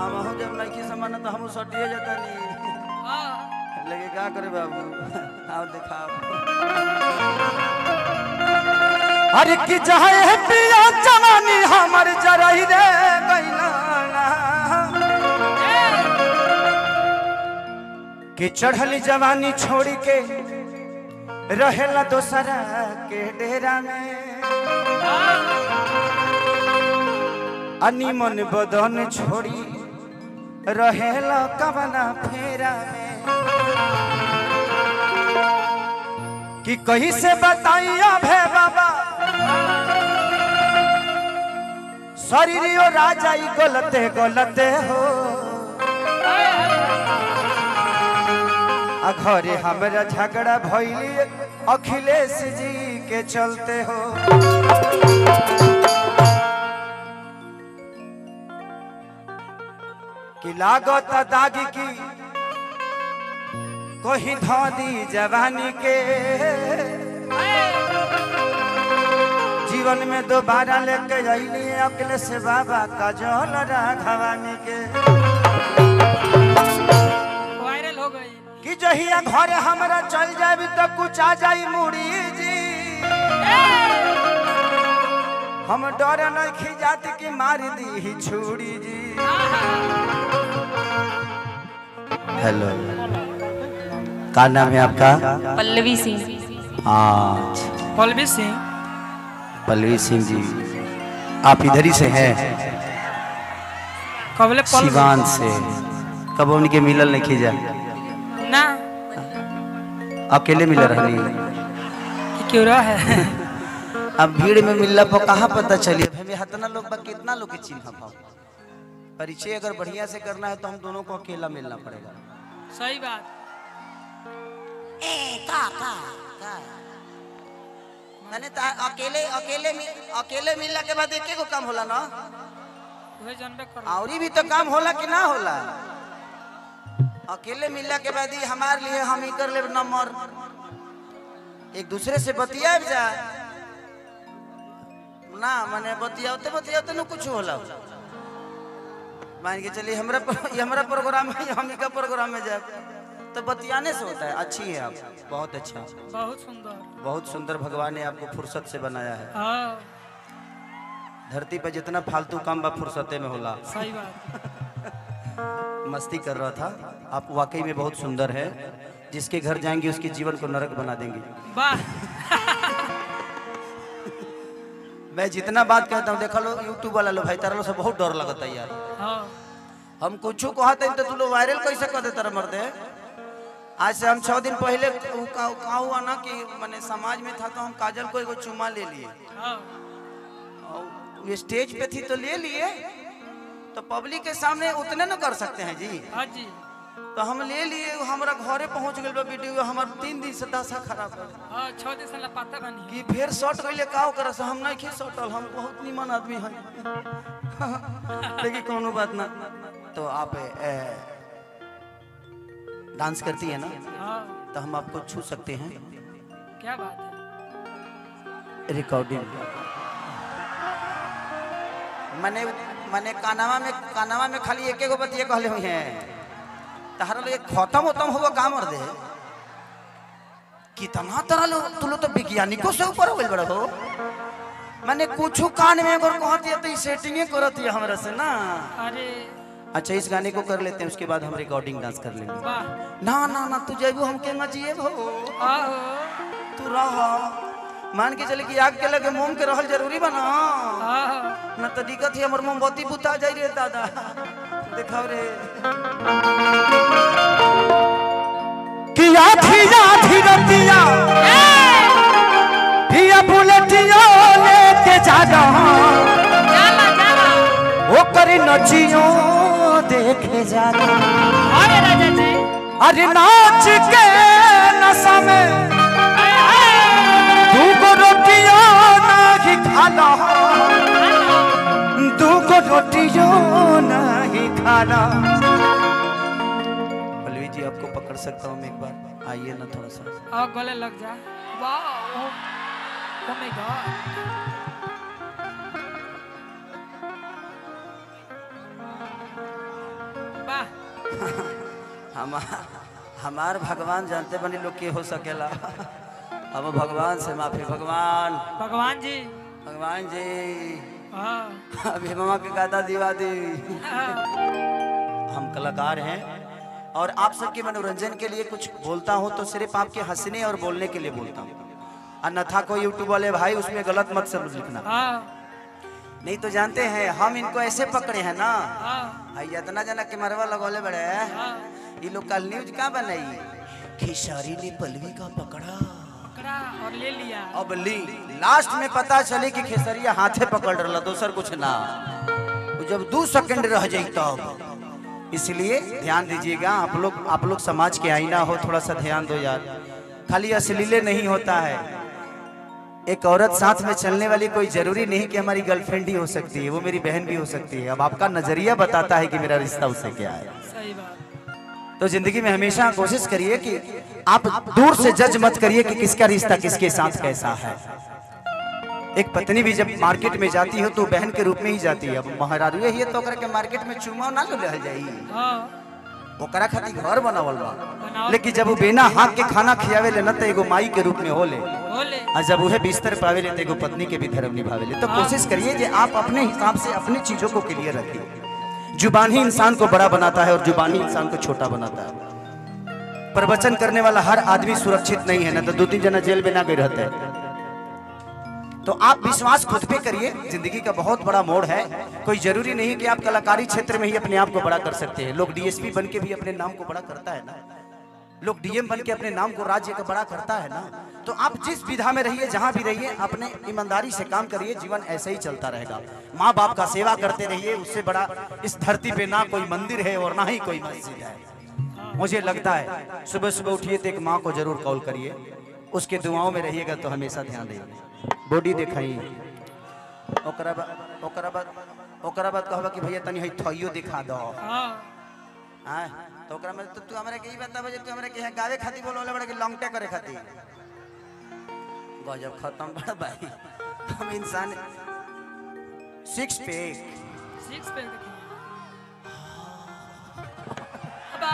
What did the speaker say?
हम हो जब नहीं समान तो हम सटिए जाता नहीं। हाँ। लगे क्या करे बाबू? आओ दिखाओ। अरे की चाहे पिया जवानी हमर जरही रे गइला कि चढ़ली जवानी छोड़ के रहेला दोसरा के डेरा में। अनिमन बदन छोड़ी कवना फेरा कि कहीं से बताइया भे बाबा? शरीर राजा गलते गलते हो। घरे हमरा झगड़ा भैली अखिलेश जी के चलते हो। लागत दागी की। कोही धी जवानी के। जीवन में दोबारा लेके अली अखिलेश बाबा का जल राघवानी के। वायरल हो गई। कि जहिया घर हमरा चल जाबी तो कुछ आ जाई मुड़ी। हम डर नहीं खिजाती कि मार दी ही छुड़ी जी। हेलो। का नाम है आपका? पल्लवी सिंह। आज पलवी सिंह। पल्लवी सिंह जी आप इधर ही से हैं? कबले सिवान से। कब उनके मिलल नहीं खिजा ना। अकेले मिल रही कि क्यों रहा है? अब भीड़ में मिलला पर कहाँ पता चली? हमें हतना लोग बा कितना लोग के चिन्ह पाओ परिचय अगर बढ़िया से करना है तो हम दोनों को अकेला मिलना पड़ेगा। सही बात। ए का का मैंने तो अकेले अकेले अकेले मिलला के बाद एक को काम होला ना? वही जानबे कर। और भी तो काम होला कि ना होला? अकेले मिलला के बाद ही हमारे लिए हम ही कर ले नंबर। एक दूसरे से बतिया जा। ना माने बतियाते बतियाते न कुछ होला। मान के चलिए हमरा ये हमारा प्रोग्राम है हम का प्रोग्राम में जाए तो बतियाने से होता है। अच्छी है आप। बहुत अच्छा। बहुत सुंदर। बहुत सुंदर भगवान ने आपको फुर्सत से बनाया है। हाँ। धरती पर जितना फालतू काम बा फुर्सते में होला। सही बात। मस्ती कर रहा था। आप वाकई में बहुत सुंदर है। जिसके घर जाएँगे उसके जीवन को नरक बना देंगे। वाह। मैं जितना बात कहता हूँ देखा लो यूट्यूब वाला लो भाई तारा लो से बहुत डर लगता है यार। हाँ। हम कुछ कहते हैं तो तू लोग वायरल कैसे कर देता मर्दे? आज से हम छः दिन पहले उ का, का हुआ ना कि मैंने समाज में था तो हम काजल को एगो चुमा ले लिए। हाँ। वो स्टेज पे थी तो ले लिए। तो पब्लिक के सामने उतने न कर सकते हैं जी। हाँ जी। तो हम ले लिए हमारा घरे पहुँच गए वीडियो हमार तीन दिन से दशा खराब हो। हाँ दिन से लापता बनी। कि फिर शॉर्ट गइले का कर हम नहीं खे शॉर्टल हम बहुत निमन आदमी हैं। लेकिन कोनो बात ना। तो आप ए, डांस करती है ना? हाँ। तो हम आपको छू सकते हैं। क्या बात है? रिकॉर्डिंग मने मने कानावा में कानावा में खाली एक एगो बतिया कहले हुई हैं। तहरा लोग खत्म उतम हुआ का मर दे कितना तरह लो तू लोग तो वैज्ञानिकों से ऊपर हो बड़ा हो मैंने कुछ कान में अगर कहती है तो ई सेटिंगे करती है हमरा से ना अरे अच्छा इस गाने को कर लेते हैं उसके बाद हम रिकॉर्डिंग डांस कर लेंगे ना ना ना तू जेबू हम के जिए हो तू रह मान के चले कि आग के लगे मोम के रहल ज़रूरी बना न तो दिक्कत है हमर मोमबत्ती बुता जाई रे दादा देखाओ रे नचियो देखे जाना। अरे राजा जी। अरे नाच के नशा में। हाय। दूगो रोटिया नहीं खाना। दूगो रोटियो नहीं खाना। पल्लवी जी आपको पकड़ सकता हूँ मैं एक बार? आइए ना थोड़ा सा। गले लग जा। वाह ओ माय गॉड हम हमार भगवान जानते बनी लोग के हो सकेला। अब भगवान से माफ़ी भगवान। भगवान जी। भगवान जी। हाँ। अभी मामा के गादा दिवा दी। हाँ, हम कलाकार हैं और आप सबके मनोरंजन के लिए कुछ बोलता हूँ तो सिर्फ़ आपके हंसने और बोलने के लिए बोलता हूँ। अन्यथा कोई यूट्यूब वाले भाई उसमें गलत मत समझ लिखना। हाँ। नहीं तो जानते हैं हम इनको ऐसे पकड़े हैं ना। भाई इतना जना के मरवा लगौले बड़े ये लोग कल न्यूज़ कहाँ बनाई? खेसारी ने पलवी का पकड़ा। पकड़ा और ले लिया। अब ली। लास्ट में पता चले कि खेसरिया हाथे पकड़ रहा दोसर कुछ ना। वो जब दो सेकंड रह जाई तब। इसलिए ध्यान दीजिएगा आप लोग आप लोग समाज के आईना हो थोड़ा सा ध्यान दो यार। खाली अश्लीले नहीं होता है। एक औरत साथ में चलने वाली कोई ज़रूरी नहीं कि हमारी गर्लफ्रेंड ही हो सकती है वो मेरी बहन भी हो सकती है। अब आपका नज़रिया बताता है कि मेरा रिश्ता उससे क्या है। तो ज़िंदगी में हमेशा कोशिश करिए कि आप दूर से जज मत करिए कि किसका रिश्ता किसके साथ कैसा है। एक पत्नी भी जब मार्केट में जाती हो तो बहन के रूप में ही जाती है। अब महाराज है तो करके मार्केट में चुमाव ना ले रह जाई हाँ। ओकरा खातिर घर बनावल बा। लेकिन जब वो बिना हाथ के खाना खियावे ले न तो एगो माई के रूप में होले। और जब वह बिस्तर पावे ले तो एगो पत्नी के भी धर्म निभावे ले। तो कोशिश करिए कि आप अपने हिसाब से अपनी चीज़ों को क्लियर रखिए। ज़ुबान ही इंसान को बड़ा बनाता है और ज़ुबान ही इंसान को छोटा बनाता है। प्रवचन करने वाला हर आदमी सुरक्षित नहीं है ना तो दो तीन जना जेल में ना गए रहते। हैं तो आप विश्वास खुद पे करिए। ज़िंदगी का बहुत बड़ा मोड़ है। कोई ज़रूरी नहीं कि आप कलाकारी क्षेत्र में ही अपने आप को बड़ा कर सकते हैं। लोग डीएसपी बन के भी अपने नाम को बड़ा करता है ना। लोग डीएम बन के अपने नाम को राज्य का बड़ा करता है ना। तो आप जिस विधा में रहिए, जहाँ भी रहिए, अपने ईमानदारी से काम करिए, जीवन ऐसे ही चलता रहेगा। माँ बाप का सेवा करते रहिए, उससे बड़ा इस धरती पे ना कोई मंदिर है और ना ही कोई मस्जिद है। मुझे लगता है सुबह सुबह उठिए तो एक माँ को ज़रूर कॉल करिए। उसके दुआओं में रहिएगा तो हमेशा ध्यान रहिए बॉडी दिखाइए। ओकरा बाद ओकरा बाद ओकरा बाद कहबा कि भैया तनी हई थइयो दिखा दो। हाँ। हाँ तो ओकरा में तो तू हमरा के ई बताबे जे तू हमरा के गावे खातिर बोलले बड़ा कि लॉन्ग करे खातिर। गजब खत्म बड़ा भाई। हम इंसान सिक्स पैक। सिक्स पैक आ,